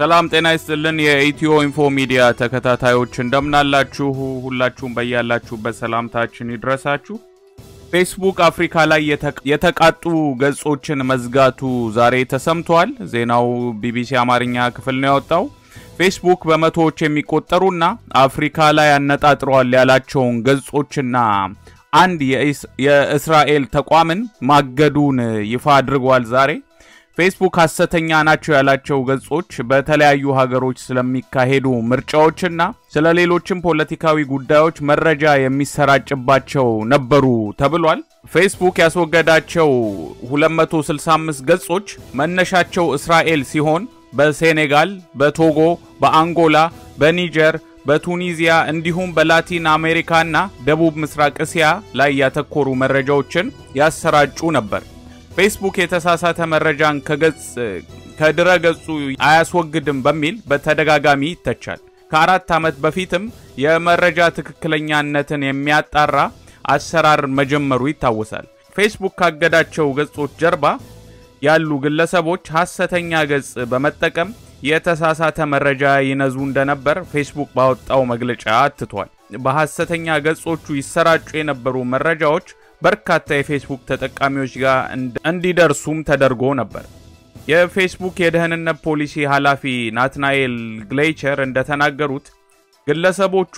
ሰላም ጤና ይስጥልን። የኢትዮ ኢንፎ ሚዲያ ተከታታዮች እንደምናላችሁ፣ ሁላችሁም በያላችሁበት ሰላምታችን ይድረሳችሁ። ፌስቡክ አፍሪካ ላይ የተቃጡ ገጾችን መዝጋቱ ዛሬ ተሰምቷል። ዜናው ቢቢሲ አማርኛ ክፍል ነው ያወጣው። ፌስቡክ በመቶዎች የሚቆጠሩና አፍሪካ ላይ አነጣጥረዋል ያላቸውን ገጾችና አንድ የእስራኤል ተቋምን ማገዱን ይፋ አድርጓል ዛሬ ፌስቡክ ሐሰተኛ ናቸው ያላቸው ገጾች በተለያዩ ሀገሮች ስለሚካሄዱ ምርጫዎችና ስለ ሌሎችም ፖለቲካዊ ጉዳዮች መረጃ የሚሰራጭባቸው ነበሩ ተብሏል። ፌስቡክ ያስወገዳቸው 265 ገጾች መነሻቸው እስራኤል ሲሆን በሴኔጋል፣ በቶጎ፣ በአንጎላ፣ በኒጀር፣ በቱኒዚያ እንዲሁም በላቲን አሜሪካና ደቡብ ምስራቅ እስያ ላይ ያተኮሩ መረጃዎችን ያሰራጩ ነበር። ፌስቡክ የተሳሳተ መረጃን ከገጽ ከድረ ገጹ አያስወግድም በሚል በተደጋጋሚ ይተቻል። ከአራት ዓመት በፊትም የመረጃ ትክክለኛነትን የሚያጣራ አሰራር መጀመሩ ይታወሳል። ፌስቡክ ካገዳቸው ገጾች ጀርባ ያሉ ግለሰቦች ሐሰተኛ ገጽ በመጠቀም የተሳሳተ መረጃ ይነዙ እንደነበር ፌስቡክ ባወጣው መግለጫ አትቷል። በሐሰተኛ ገጾቹ ይሰራጩ የነበሩ መረጃዎች በርካታ የፌስቡክ ተጠቃሚዎች ጋር እንዲደርሱም ተደርጎ ነበር። የፌስቡክ የደህንነት ፖሊሲ ኃላፊ ናትናኤል ግሌቸር እንደተናገሩት ግለሰቦቹ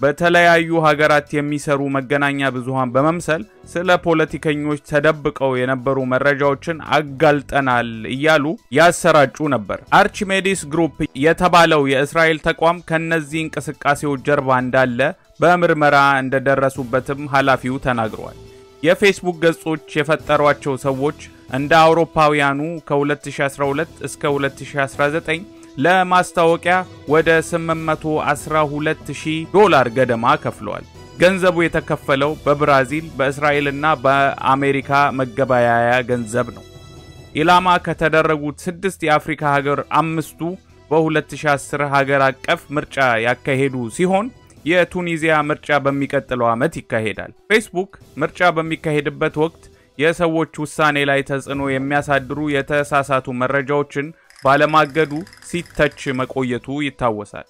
በተለያዩ ሀገራት የሚሰሩ መገናኛ ብዙሃን በመምሰል ስለ ፖለቲከኞች ተደብቀው የነበሩ መረጃዎችን አጋልጠናል እያሉ ያሰራጩ ነበር። አርቺሜዲስ ግሩፕ የተባለው የእስራኤል ተቋም ከነዚህ እንቅስቃሴዎች ጀርባ እንዳለ በምርመራ እንደደረሱበትም ኃላፊው ተናግረዋል። የፌስቡክ ገጾች የፈጠሯቸው ሰዎች እንደ አውሮፓውያኑ ከ2012 እስከ 2019 ለማስታወቂያ ወደ 812000 ዶላር ገደማ ከፍለዋል። ገንዘቡ የተከፈለው በብራዚል በእስራኤልና በአሜሪካ መገበያያ ገንዘብ ነው። ኢላማ ከተደረጉት ስድስት የአፍሪካ ሀገር አምስቱ በ2010 ሀገር አቀፍ ምርጫ ያካሄዱ ሲሆን የቱኒዚያ ምርጫ በሚቀጥለው ዓመት ይካሄዳል። ፌስቡክ ምርጫ በሚካሄድበት ወቅት የሰዎች ውሳኔ ላይ ተጽዕኖ የሚያሳድሩ የተሳሳቱ መረጃዎችን ባለማገዱ ሲተች መቆየቱ ይታወሳል።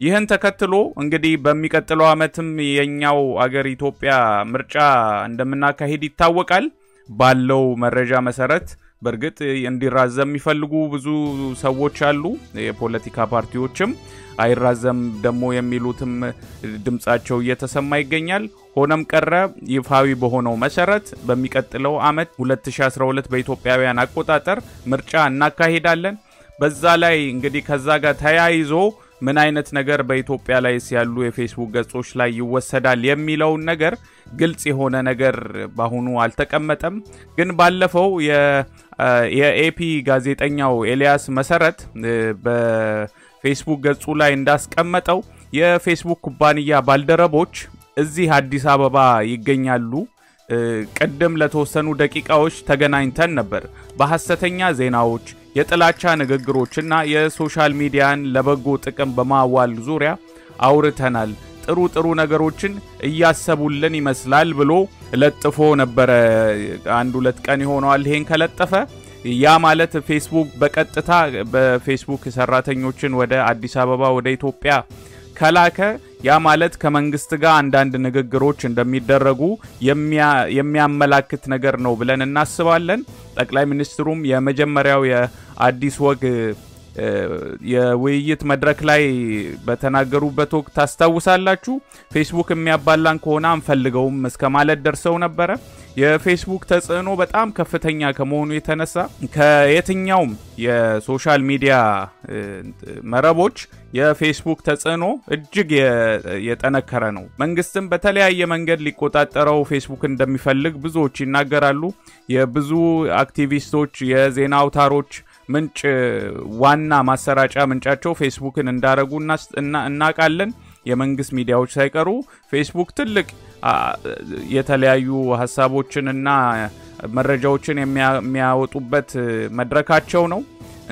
ይህን ተከትሎ እንግዲህ በሚቀጥለው ዓመትም የኛው አገር ኢትዮጵያ ምርጫ እንደምናካሄድ ይታወቃል። ባለው መረጃ መሰረት በእርግጥ እንዲራዘም የሚፈልጉ ብዙ ሰዎች አሉ። የፖለቲካ ፓርቲዎችም አይራዘም ደግሞ የሚሉትም ድምጻቸው እየተሰማ ይገኛል። ሆነም ቀረ ይፋዊ በሆነው መሰረት በሚቀጥለው ዓመት 2012 በኢትዮጵያውያን አቆጣጠር ምርጫ እናካሂዳለን። በዛ ላይ እንግዲህ ከዛ ጋር ተያይዞ ምን አይነት ነገር በኢትዮጵያ ላይ ያሉ የፌስቡክ ገጾች ላይ ይወሰዳል የሚለውን ነገር ግልጽ የሆነ ነገር በአሁኑ አልተቀመጠም። ግን ባለፈው የኤፒ ጋዜጠኛው ኤልያስ መሰረት በፌስቡክ ገጹ ላይ እንዳስቀመጠው የፌስቡክ ኩባንያ ባልደረቦች እዚህ አዲስ አበባ ይገኛሉ። ቅድም ለተወሰኑ ደቂቃዎች ተገናኝተን ነበር። በሐሰተኛ ዜናዎች፣ የጥላቻ ንግግሮችና የ social media ን ለበጎ ጥቅም በማዋል ዙሪያ አውርተናል። ጥሩ ጥሩ ነገሮችን እያሰቡልን ይመስላል ብሎ ለጥፎ ነበረ። አንድ ሁለት ቀን ይሆነዋል ይሄን ከለጠፈ። ያ ማለት ፌስቡክ በቀጥታ በፌስቡክ ሰራተኞችን ወደ አዲስ አበባ ወደ ኢትዮጵያ ከላከ ያ ማለት ከመንግስት ጋር አንዳንድ ንግግሮች እንደሚደረጉ የሚያመላክት ነገር ነው ብለን እናስባለን። ጠቅላይ ሚኒስትሩም የመጀመሪያው የአዲስ ወግ የውይይት መድረክ ላይ በተናገሩበት ወቅት ታስታውሳላችሁ። ፌስቡክ የሚያባላን ከሆነ አንፈልገውም እስከ ማለት ደርሰው ነበረ። የፌስቡክ ተጽዕኖ በጣም ከፍተኛ ከመሆኑ የተነሳ ከየትኛውም የ social media መረቦች የፌስቡክ ተጽዕኖ እጅግ የጠነከረ ነው። መንግስትም በተለያየ መንገድ ሊቆጣጠረው ፌስቡክ እንደሚፈልግ ብዙዎች ይናገራሉ። የብዙ አክቲቪስቶች፣ የዜና አውታሮች ምንጭ ዋና ማሰራጫ ምንጫቸው ፌስቡክን እንዳረጉ እናውቃለን። የመንግስት ሚዲያዎች ሳይቀሩ ፌስቡክ ትልቅ የተለያዩ ሀሳቦችንና መረጃዎችን የሚያወጡበት መድረካቸው ነው።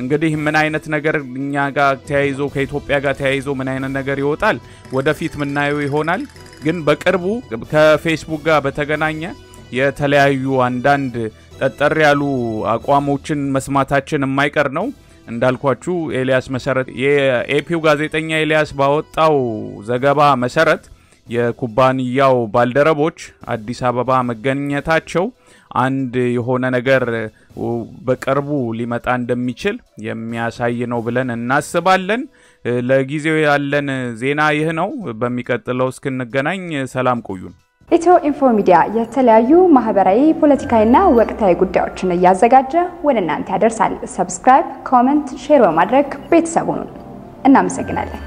እንግዲህ ምን አይነት ነገር እኛ ጋር ተያይዞ ከኢትዮጵያ ጋር ተያይዞ ምን አይነት ነገር ይወጣል ወደፊት ምናየው ይሆናል። ግን በቅርቡ ከፌስቡክ ጋር በተገናኘ የተለያዩ አንዳንድ ጠጠር ያሉ አቋሞችን መስማታችን የማይቀር ነው። እንዳልኳችሁ ኤልያስ መሰረት የኤፒው ጋዜጠኛ ኤልያስ ባወጣው ዘገባ መሰረት የኩባንያው ባልደረቦች አዲስ አበባ መገኘታቸው አንድ የሆነ ነገር በቅርቡ ሊመጣ እንደሚችል የሚያሳይ ነው ብለን እናስባለን። ለጊዜው ያለን ዜና ይህ ነው። በሚቀጥለው እስክንገናኝ ሰላም ቆዩን። ኢትዮ ኢንፎ ሚዲያ የተለያዩ ማህበራዊ፣ ፖለቲካዊና ወቅታዊ ጉዳዮችን እያዘጋጀ ወደ እናንተ ያደርሳል። subscribe፣ comment፣ share በማድረግ ቤተሰቡን እናመሰግናለን።